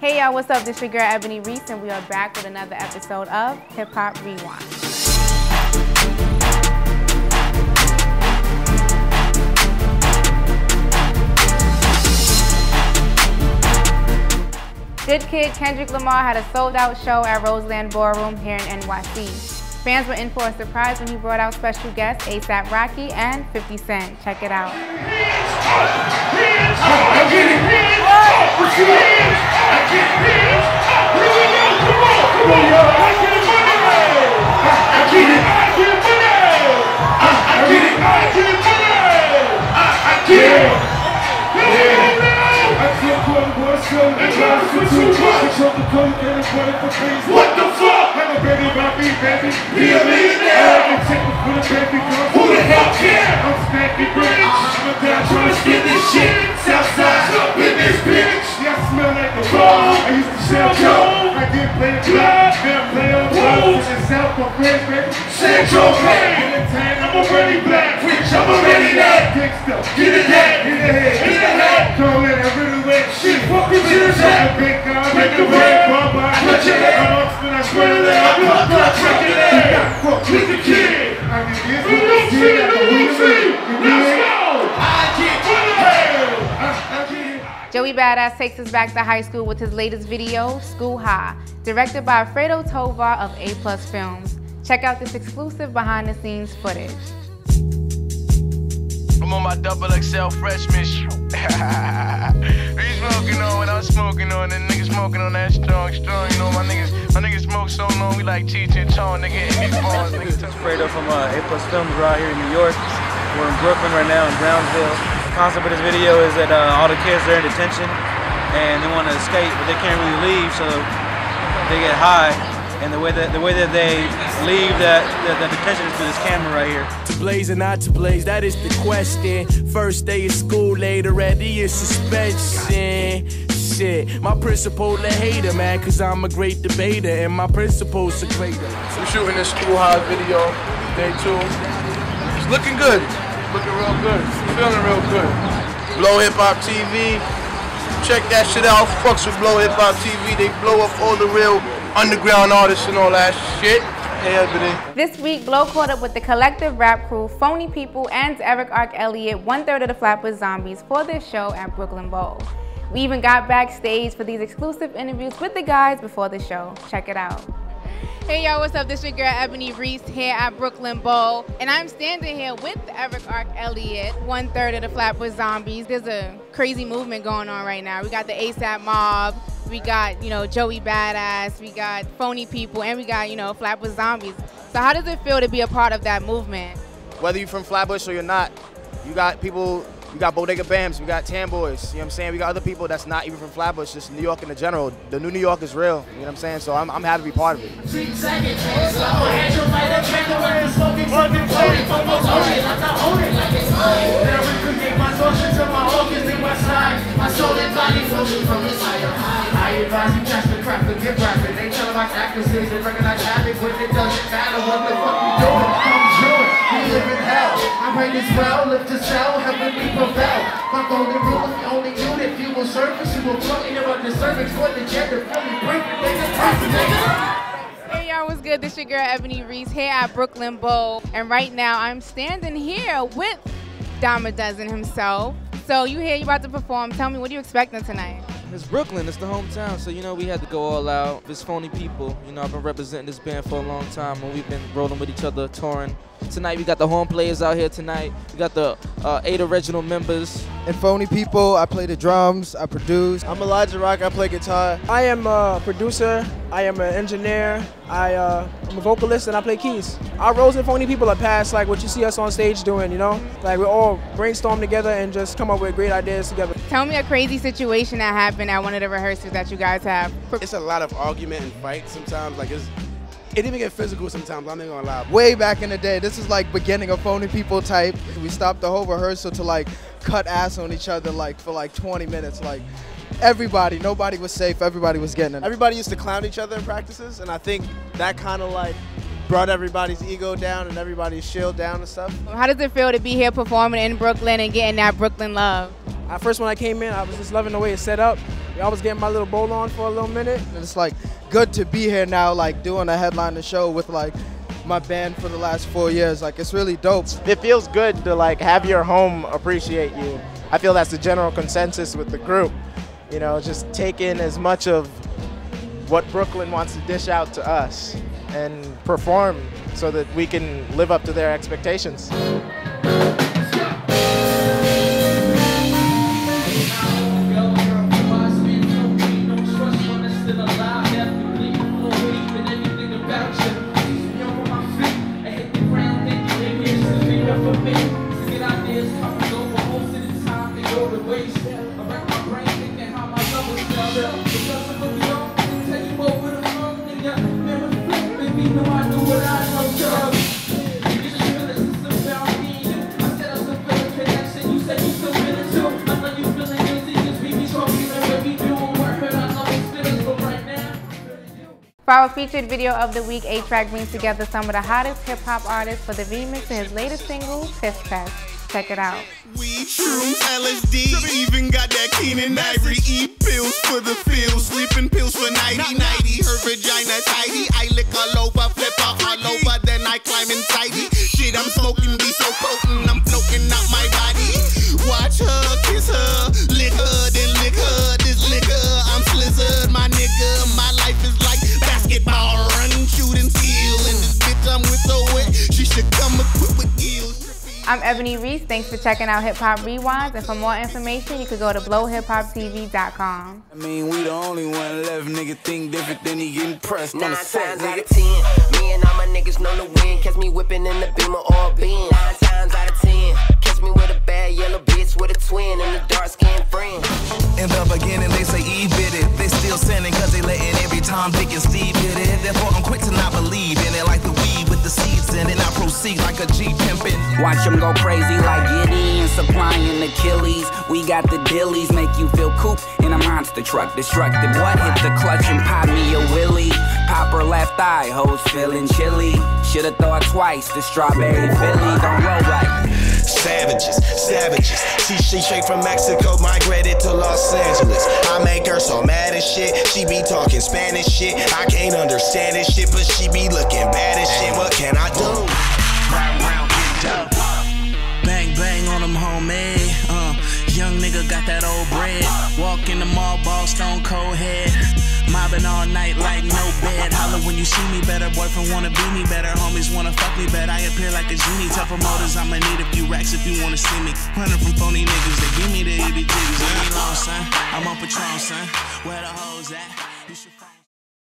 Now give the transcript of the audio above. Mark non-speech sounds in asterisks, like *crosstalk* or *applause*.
Hey y'all, what's up? This is your girl Ebony Reese, and we are back with another episode of Hip Hop Rewind. Good Kid Kendrick Lamar had a sold out show at Roseland Ballroom here in NYC. Fans were in for a surprise when he brought out special guests ASAP Rocky and 50 Cent. Check it out. What the fuck? I'm a baby about me, baby. Be a millionaire. I'm taking for the baby girl. Who the hell care? I'm smacking bricks. I'm a down trying to spin this shit. Southside up in this bitch. Yeah, I smell like the ball. I used to sell dope. I did play the club. Now play on. And South my friends, baby. Central Bay. In the I'm already black. Rich, I'm already that. Gangsta. Get in head. In the head. In the head. Call it a riddle wet shit. Fucking. Big God. Make the. Bump. I'm up and I swear to that. I'm up. I'm check it. Fuck with the kid. I this is the. Let's. I get. I get Joey Badass takes us back to high school with his latest video, School High, directed by Fredo Tovar of A Plus Films. Check out this exclusive behind the scenes footage. I'm on my double XL freshman *laughs* we smoking on when I'm smoking on, and niggas smoking on that strong, strong. You know, my niggas, my niggas smoke so long, we like and Chong, nigga, in these *laughs* bars, niggas. Fredo from uh, A Plus Films. We're out here in New York. We're in Brooklyn right now in Brownsville. The concept of this video is that uh, all the kids are in detention and they want to escape, but they can't really leave, so they get high. And the way that the way that they leave that that, that detention is through this camera right here. To blaze or not to blaze, that is the question. First day of school, later ready in suspension. Shit, my principal a hater, man, cause I'm a great debater, and my principal's a greater. We're shooting this school high video, day two. It's looking good. Looking real good. Feeling real good. Blow Hip Hop TV. Check that shit out. Fucks with Blow Hip Hop TV. They blow up all the real underground artists and all that shit. Hey, Ebony. This week, Blow caught up with the collective rap crew, Phony People, and Erick Arc Elliott, one third of the Flatbush Zombies, for this show at Brooklyn Bowl. We even got backstage for these exclusive interviews with the guys before the show. Check it out. Hey y'all, what's up? This is your girl Ebony Reese here at Brooklyn Bowl, and I'm standing here with Erick Arc Elliott, one third of the Flatbush Zombies. There's a crazy movement going on right now. We got the ASAP Mob, we got you know Joey Badass, we got Phony People, and we got you know Flatbush Zombies. So how does it feel to be a part of that movement? whether you're from Flatbush or you're not, you got people, you got Bodega Bamz, we got Tan Boyz, you know what I'm saying? We got other people that's not even from Flatbush, just New York in the general. The new New York is real, you know what I'm saying? So I'm, I'm happy to be part of it. I advise you catch the crap and get rapping. They tell like actresses and recognize havoc when it doesn't matter what the fuck you doing. Come through it, we live in hell. I reign as well, live to sell, heaven we prevail. My golden rule, if you only knew that you will service, you will float in your underservings for the gender, fully break the nigga, perfect nigga. Hey y'all, what's good? This your girl Ebony Reese here at Brooklyn Bowl, and right now I'm standing here with Dama Dozen himself. So you here, you about to perform? Tell me, what are you expecting tonight? It's Brooklyn, it's the hometown, so you know we had to go all out. It's phony people. You know, I've been representing this band for a long time and we've been rolling with each other, touring. Tonight we got the horn players out here tonight. We got the uh, eight original members. and phony people. I play the drums, I produce. I'm Elijah Rock. I play guitar. I am a producer. I am an engineer. I uh, I'm a vocalist and I play keys. Our roles in phony people are past like what you see us on stage doing. You know, like we all brainstorm together and just come up with great ideas together. Tell me a crazy situation that happened at one of the rehearsals that you guys have. It's a lot of argument and fight sometimes. Like it's, it even get physical sometimes. I'm not gonna lie. Way back in the day, this is like beginning of phony people type. We stopped the whole rehearsal to like cut ass on each other like for like 20 minutes. Like everybody, nobody was safe. Everybody was getting it. Everybody used to clown each other in practices, and I think that kind of like brought everybody's ego down and everybody's shield down and stuff. How does it feel to be here performing in Brooklyn and getting that Brooklyn love? At first, when I came in, I was just loving the way it's set up. I was getting my little bowl on for a little minute, and it's like good to be here now, like doing a headliner show with like my band for the last four years. Like it's really dope. It feels good to like have your home appreciate you. I feel that's the general consensus with the group. You know, just take in as much of what Brooklyn wants to dish out to us and perform so that we can live up to their expectations. For our featured video of the week, A-Trak brings together some of the hottest hip-hop artists for the remix to his latest single, Test. Check it out. Weed, shrooms, LSD, even got that Keenen Ivory. Eat pills for the feels, sleeping pills for nighty nighty. Her vagina tidy, I lick all over, flip out all over, then I climb inside it. Shit, I'm smoking, be so potent, I'm floating out my body. Watch her, kiss her, lick her, then I'm Ebony Reese. Thanks for checking out Hip Hop Rewinds. And for more information, you can go to blowhiphoptv.com. I mean, we the only one left, nigga. Think different than he getting pressed on Nine the set, times out nigga. of ten, me and all my niggas know the win. Catch me whipping in the beamer or a bin. Nine times out of ten, catch me with a bad yellow bitch with a twin and a dark skinned friend. In the beginning, they say E bit it. They still sinning cause they letting every Tom, Dick, and Steve hit it. Therefore, I'm quick to not believe in it. Like the weed with the in it. I proceed like a G pimpin'. Watch them go crazy like Gideon supplying Achilles. We got the dillies, make you feel coop in a monster truck. Destructive what? Hit the clutch and pop me a willy. Pop her left eye, hoes feeling chilly. Should've thought twice, the strawberry Philly don't roll right. Savages, savages. See, she straight from Mexico, migrated to Los Angeles. I make her so mad as shit. She be talking Spanish shit. I can't understand this shit, but she be looking bad as shit. What can I do? Round, round, get dope. Bang bang on them homemade. Uh, young nigga got that old bread. Walk in the mall, ball stone cold head. Mobbing all night like no bed. You see me better. Boyfriend wanna be me better. Homies wanna fuck me better. I appear like a genie. Tell promoters I'ma need a few racks if you wanna see me. Running from phony niggas they give me the itty jitties. I ain't lost, son. I'm on Patron, son. Where the hoes at?